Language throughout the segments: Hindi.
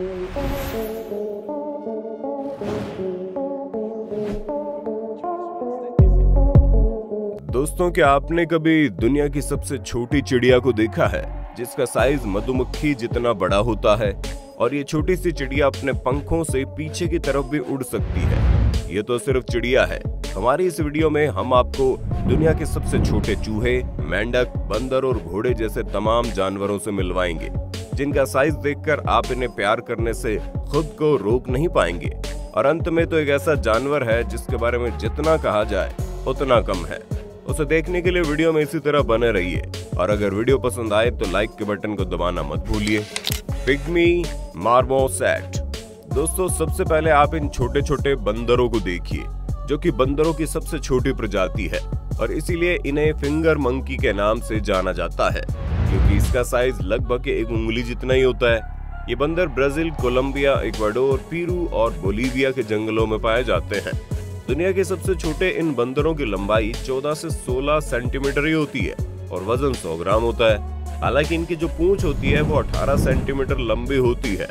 दोस्तों, क्या आपने कभी दुनिया की सबसे छोटी चिड़िया को देखा है, जिसका साइज़ मधुमक्खी जितना बड़ा होता है? और ये छोटी सी चिड़िया अपने पंखों से पीछे की तरफ़ भी उड़ सकती है। ये तो सिर्फ़ चिड़िया है। हमारी इस वीडियो में हम आपको दुनिया के सबसे छोटे चूहे, मेंढक, बंदर और घोड़े जैसे तमाम जानवरों से मिलवाएँगे। जिनका साइज़ देखकर आप इन्हें प्यार करने से खुद को रोक नहीं पाएँगे। और अंत में तो एक ऐसा जानवर है जिसके बारे में जितना कहा जाए, उतना कम है। उसे देखने के लिए वीडियो में इसी तरह बने रहिए। और अगर वीडियो पसंद आए तो लाइक के बटन को दबाना मत भूलिए। पिग्मी मार्मोसेट दोस्तों, सबसे पहले आप इन छोटे छोटे बंदरों को देखिए, जो कि बंदरों की सबसे छोटी प्रजाति है, और इसीलिए इन्हें फिंगर मंकी के नाम से जाना जाता है। क्योंकि इसका साइज़ लगभग एक उंगली जितना ही होता है। ये बंदर ब्राज़ील, कोलंबिया, इक्वाडोर, पीरू और बोलीविया के जंगलों में पाए जाते हैं। दुनिया के सबसे छोटे इन बंदरों की लंबाई 14 से 16 सेंटीमीटर ही होती है और वज़न 100 ग्राम होता है। हालाँकि इनकी जो पूंछ होती है, वो 18 सेंटीमीटर लंबी होती है।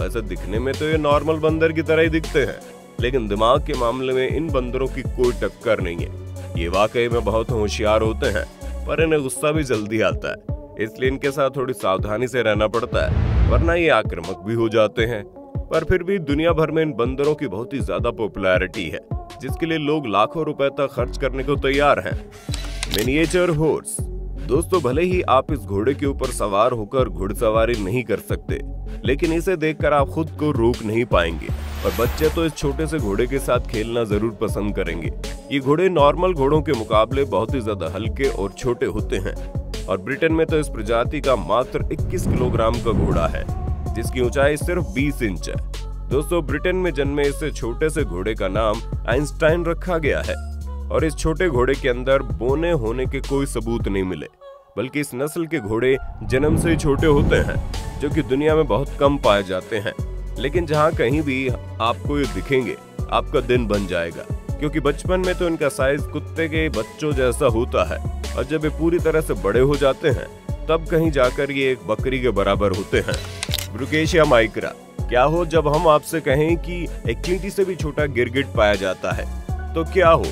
वैसे दिखने में तो ये नॉर्मल बंदर की तरह ही दिखते हैं, लेकिन दिमाग के मामले में इन बंदरों की कोई टक्कर नहीं है। ये वाकई में बहुत होशियार होते हैं, पर इन्हें गुस्सा भी जल्दी आता है। इसलिए इनके साथ थोड़ी सावधानी से रहना पड़ता है, वरना ये आक्रामक भी हो जाते हैं। पर फिर भी दुनिया भर में इन बंदरों की बहुत ही ज़्यादा पॉपुलैरिटी है, जिसके लिए लोग लाखों रुपए तक खर्च करने को तैयार हैं। मिनिएचर हॉर्स दोस्तों, भले ही आप इस घोड़े के ऊपर सवार होकर घुड़सवारी नहीं कर सकते, लेकिन इसे देखकर आप खुद को रोक नहीं पाएँगे। और बच्चे तो इस छोटे से घोड़े के साथ खेलना ज़रूर पसंद करेंगे। ये घोड़े नॉर्मल घोड़ों के मुकाबले बहुत ही ज़्यादा हल्के और छोटे होते हैं। और ब्रिटेन में तो इस प्रजाति का मात्र 21 किलोग्राम का घोड़ा है, जिसकी ऊंचाई सिर्फ़ 20 इंच है। दोस्तों, ब्रिटेन में जन्मे इस छोटे से घोड़े का नाम आइंस्टाइन रखा गया है, और इस छोटे घोड़े के अंदर बोने होने के कोई सबूत नहीं मिले, बल्कि इस नस्ल के घोड़े जन्म से ही छोटे होते हैं, जो कि दुनिया में बहुत कम पाए जाते हैं। लेकिन जहाँ कहीं भी आपको ये दिखेंगे, आपका दिन बन जाएगा, क्योंकि बचपन में तो इनका साइज़ कुत्ते के बच्चों जैसा होता है। और जब ये पूरी तरह से बड़े हो जाते हैं, तब कहीं जाकर ये एक बकरी के बराबर होते हैं। ब्रुकेशिया माइक्रा, क्या हो जब हम आपसे कहें कि एक चींटी से भी छोटा गिरगिट पाया जाता है? तो क्या हो?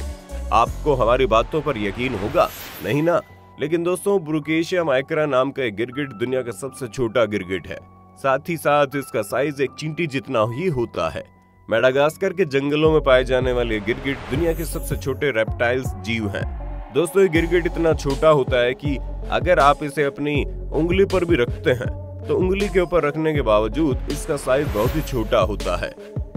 आपको हमारी बातों पर यकीन होगा? नहीं ना? लेकिन दोस्तों ब्रुकेशिया माइक्रा नाम का एक गिरगिट दुनिया का सबसे छोटा गिरगिट है। साथ ही साथ इसका साइज़ एक चींटी जितना ही होता है। मेडागास्कर के जंगलों में पाए जाने वाले गिरगिट दुनिया के सबसे छोटे रेप्टाइल्स जीव हैं। दोस्तों, ये गिरगिट इतना छोटा होता है कि अगर आप इसे अपनी उंगली पर भी रखते हैं तो उंगली के ऊपर रखने के बावजूद इसका साइज़ बहुत ही छोटा होता है।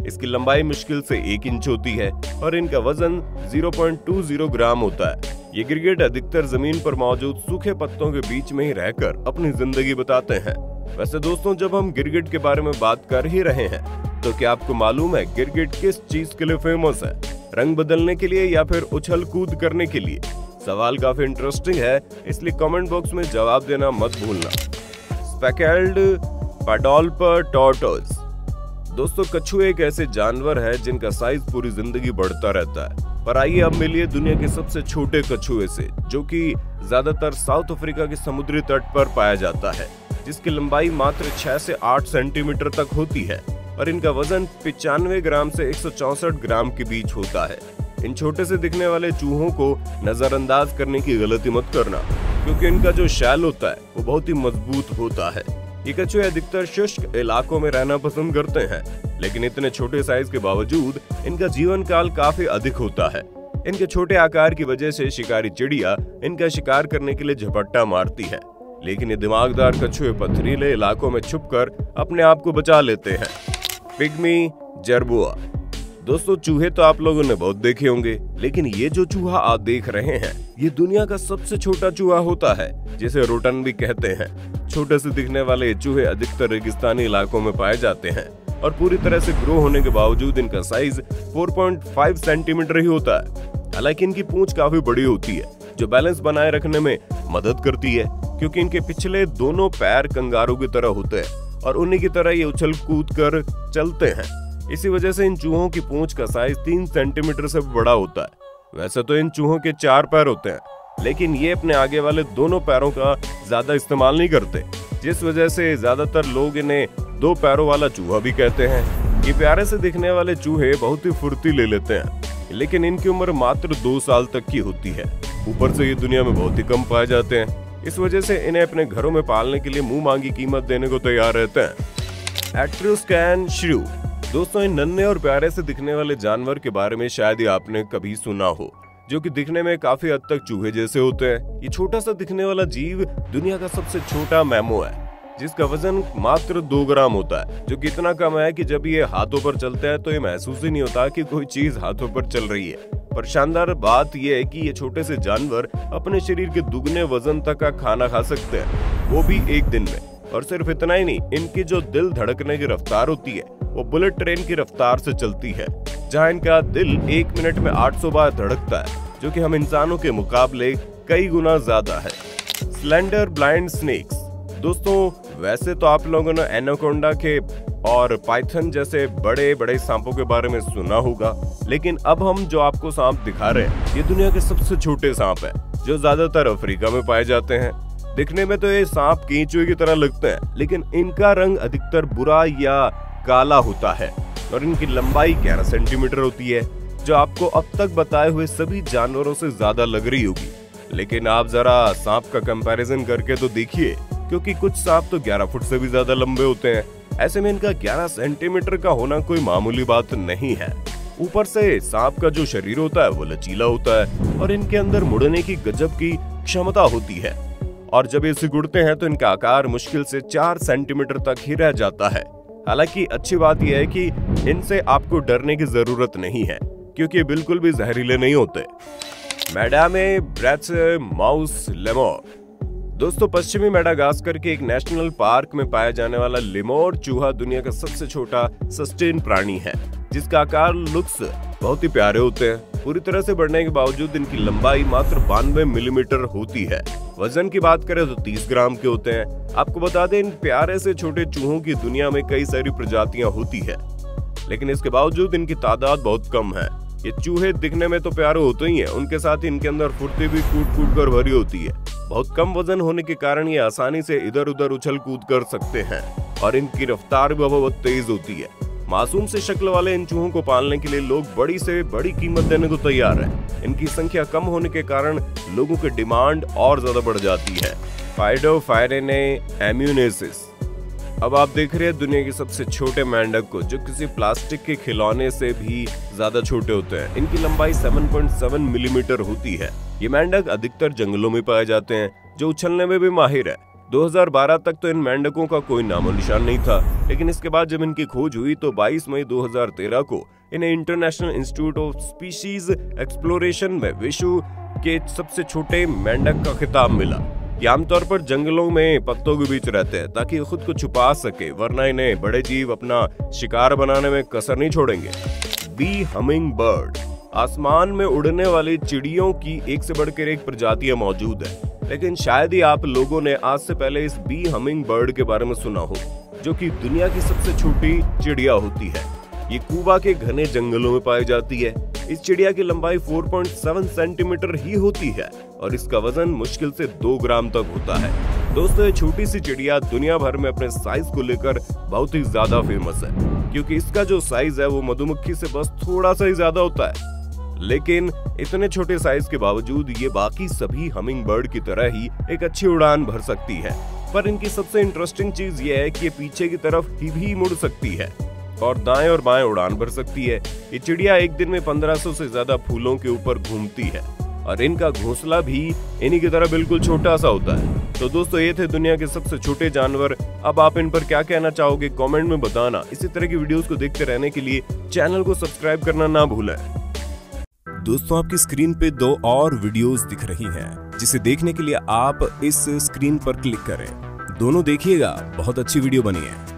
इसकी लंबाई मुश्किल से एक इंच होती है और इनका वज़न 0.20 ग्राम होता है। ये गिरगिट अधिकतर ज़मीन पर मौजूद सूखे पत्तों के बीच में ही रहकर अपनी ज़िंदगी बताते हैं। वैसे दोस्तों, जब हम गिरगिट के बारे में बात कर ही रहे हैं तो क्या आपको मालूम है गिरगिट किस चीज़ के लिए फ़ेमस है? रंग बदलने के लिए या फिर उछल कूद करने के लिए? सवाल काफ़ी इंटरेस्टिंग है, इसलिए कमेंट बॉक्स में जवाब देना मत भूलना। स्पेकेल्ड पाडोल्पर टॉर्टोज दोस्तों, कछुए एक ऐसे जानवर है जिनका साइज़ पूरी ज़िंदगी बढ़ता रहता है। पर आइए अब मिलिए दुनिया के सबसे छोटे कछुए से, जो कि ज़्यादातर साउथ अफ्रीका के समुद्री तट पर पाया जाता है, जिसकी लंबाई मात्र 6 से 8 सेंटीमीटर तक होती है, और इनका वज़न पिचानवे ग्राम से एक ग्राम के बीच होता है। इन छोटे से दिखने वाले चूहों को नजरअंदाज करने की गलती मत करना, क्योंकि इनका जो शैल होता है, वो बहुत ही मज़बूत होता है। ये कछुए अधिकतर शुष्क इलाकों में रहना पसंद करते हैं, लेकिन इतने छोटे साइज़ के बावजूद, इनका जीवन काल काफ़ी अधिक होता है। इनके छोटे आकार की वजह से शिकारी चिड़िया इनका शिकार करने के लिए झपट्टा मारती है, लेकिन ये दिमागदार कछुए पथरीले इलाकों में छुपकर अपने आप को बचा लेते हैं। पिग्मी जरबुआ दोस्तों, चूहे तो आप लोगों ने बहुत देखे होंगे, लेकिन ये जो चूहा आप देख रहे हैं, ये दुनिया का सबसे छोटा चूहा होता है, जिसे रोटन भी कहते हैं। छोटे से दिखने वाले चूहे अधिकतर रेगिस्तानी इलाकों में पाए जाते हैं, और पूरी तरह से ग्रो होने के बावजूद इनका साइज़ 4.5 सेंटीमीटर ही होता है। हालाँकि इनकी पूंछ काफ़ी बड़ी होती है, जो बैलेंस बनाए रखने में मदद करती है, क्योंकि इनके पिछले दोनों पैर कंगारू की तरह होते हैं, और उन्हीं की तरह ये उछल कूद कर चलते हैं। इसी वजह से इन चूहों की पूंछ का साइज़ तीन सेंटीमीटर से बड़ा होता है। वैसे तो इन चूहों के चार पैर होते हैं, लेकिन ये अपने आगे वाले दोनों पैरों का ज़्यादा इस्तेमाल नहीं करते, जिस वजह से ज़्यादातर लोग इन्हें दो पैरों वाला चूहा भी कहते हैं। ये प्यारे से दिखने वाले चूहे बहुत ही फुर्ती ले लेते हैं, लेकिन इनकी उम्र मात्र दो साल तक की होती है। ऊपर से ये दुनिया में बहुत ही कम पाए जाते हैं। इस वजह से इन्हें अपने घरों में पालने के लिए मुँह मांगी कीमत देने को तैयार रहते हैं। एट्रोस्कैन श्रू दोस्तों, इन नन्हे और प्यारे से दिखने वाले जानवर के बारे में शायद ही आपने कभी सुना हो, जो कि दिखने में काफ़ी हद तक चूहे जैसे होते हैं। ये छोटा सा दिखने वाला जीव दुनिया का सबसे छोटा मैमो है, जिसका वज़न मात्र दो ग्राम होता है, जो कि इतना कम है कि जब ये हाथों पर चलते हैं तो ये महसूस ही नहीं होता कि कोई चीज़ हाथों पर चल रही है। पर शानदार बात यह है कि ये छोटे से जानवर अपने शरीर के दुगने वज़न तक का खाना खा सकते हैं, वो भी एक दिन में। और सिर्फ़ इतना ही नहीं, इनकी जो दिल धड़कने की रफ्तार होती है वो बुलेट ट्रेन की रफ्तार से चलती है, जहाँ इनका दिल एक मिनट में 800 बार धड़कता है, जो कि हम इंसानों के मुकाबले कई गुना ज़्यादा है। स्लेंडर ब्लाइंड स्नेक्स दोस्तों, वैसे तो आप लोगों ने एनाकोंडा के और पाइथन जैसे बड़े बड़े सांपों के बारे में सुना होगा, लेकिन अब हम जो आपको सांप दिखा रहे हैं, ये दुनिया के सबसे छोटे सांप है, जो ज़्यादातर अफ्रीका में पाए जाते हैं। दिखने में तो ये सांप कीचुए की तरह लगते हैं, लेकिन इनका रंग अधिकतर बुरा या काला होता है और इनकी लंबाई ग्यारह सेंटीमीटर होती है, जो आपको अब तक बताए हुए सभी जानवरों से ज़्यादा लग रही होगी। लेकिन आप जरा सांप का कंपैरिजन करके तो देखिए, क्योंकि कुछ सांप तो 11 फुट से भी ज़्यादा लंबे होते हैं। ऐसे में इनका 11 सेंटीमीटर का होना कोई मामूली बात नहीं है। ऊपर से सांप का जो शरीर होता है, वो लचीला होता है और इनके अंदर मुड़ने की गजब की क्षमता होती है। और जब ये सिकुड़ते हैं तो इनका आकार मुश्किल से चार सेंटीमीटर तक ही रह जाता है। हालाँकि अच्छी बात यह है कि इनसे आपको डरने की ज़रूरत नहीं है, क्योंकि बिल्कुल भी जहरीले नहीं होते। मैडामे ब्रेथ माउस लेमोर दोस्तों, पश्चिमी मेडागास्कर के एक नेशनल पार्क में पाया जाने वाला लिमोर चूहा दुनिया का सबसे छोटा सस्टेन प्राणी है, जिसका आकार लुक्स बहुत ही प्यारे होते हैं। पूरी तरह से बढ़ने के बावजूद इनकी लंबाई मात्र बानवे मिलीमीटर होती है। वज़न की बात करें तो 30 ग्राम के होते हैं। आपको बता दें, इन प्यारे से छोटे चूहों की दुनिया में कई सारी प्रजातियाँ होती है। लेकिन इसके बावजूद इनकी तादाद बहुत कम है। ये चूहे दिखने में तो प्यारे होते ही हैं, उनके साथ ही इनके अंदर फुर्ती भी कूट कूट कर भरी होती है। बहुत कम वज़न होने के कारण ये आसानी से इधर उधर उछल कूद कर सकते हैं। और इनकी रफ्तार भी बहुत तेज होती है। मासूम से शक्ल वाले इन चूहों को पालने के लिए लोग बड़ी से बड़ी कीमत देने को तैयार हैं। इनकी संख्या कम होने के कारण लोगों की डिमांड और ज़्यादा बढ़ जाती है। फाइडो फायरेने एम्यूनेसिस। अब आप देख रहे हैं दुनिया के सबसे छोटे मेंढक को, जो किसी प्लास्टिक के खिलौने से भी ज़्यादा छोटे होते हैं। इनकी लंबाई 7.7 मिलीमीटर होती है। ये मेंढक अधिकतर जंगलों में पाए जाते हैं, जो उछलने में भी माहिर है। 2012 तक तो इन मेंढकों का कोई नामो निशान नहीं था। लेकिन इसके बाद जब इनकी खोज हुई तो 22 मई 2013 को इन्हें international institute of species exploration में विश्व के सबसे छोटे मेंढक का खिताब मिला। ये आमतौर पर जंगलों में पत्तों के बीच रहते हैं, ताकि खुद को छुपा सके, वरना इन्हें बड़े जीव अपना शिकार बनाने में कसर नहीं छोड़ेंगे। बी हमिंग बर्ड आसमान में उड़ने वाली चिड़ियों की एक से बढ़कर एक प्रजातियाँ मौजूद है। लेकिन शायद ही आप लोगों ने आज से पहले इस बी हमिंग बर्ड के बारे में सुना हो, जो कि दुनिया की सबसे छोटी चिड़िया होती है। ये कुबा के घने जंगलों में पाई जाती है। इस चिड़िया की लंबाई 4.7 सेंटीमीटर ही होती है और इसका वज़न मुश्किल से दो ग्राम तक होता है। दोस्तों, ये छोटी सी चिड़िया दुनिया भर में अपने साइज़ को लेकर बहुत ही ज़्यादा फ़ेमस है, क्योंकि इसका जो साइज़ है वो मधुमक्खी से बस थोड़ा सा ही ज़्यादा होता है। लेकिन इतने छोटे साइज़ के बावजूद ये बाकी सभी हमिंग बर्ड की तरह ही एक अच्छी उड़ान भर सकती है। पर इनकी सबसे इंटरेस्टिंग चीज़ ये है कि ये पीछे की तरफ़ ही भी मुड़ सकती है और दाएँ और बाएँ उड़ान भर सकती है। ये चिड़िया एक दिन में 1500 से ज़्यादा फूलों के ऊपर घूमती है और इनका घोंसला भी इन्हीं की तरह बिल्कुल छोटा सा होता है। तो दोस्तों, ये थे दुनिया के सबसे छोटे जानवर। अब आप इन पर क्या कहना चाहोगे, कमेंट में बताना। इसी तरह की वीडियोस को देखते रहने के लिए चैनल को सब्सक्राइब करना ना भूलें। दोस्तों, आपकी स्क्रीन पे दो और वीडियोस दिख रही हैं, जिसे देखने के लिए आप इस स्क्रीन पर क्लिक करें। दोनों देखिएगा, बहुत अच्छी वीडियो बनी है।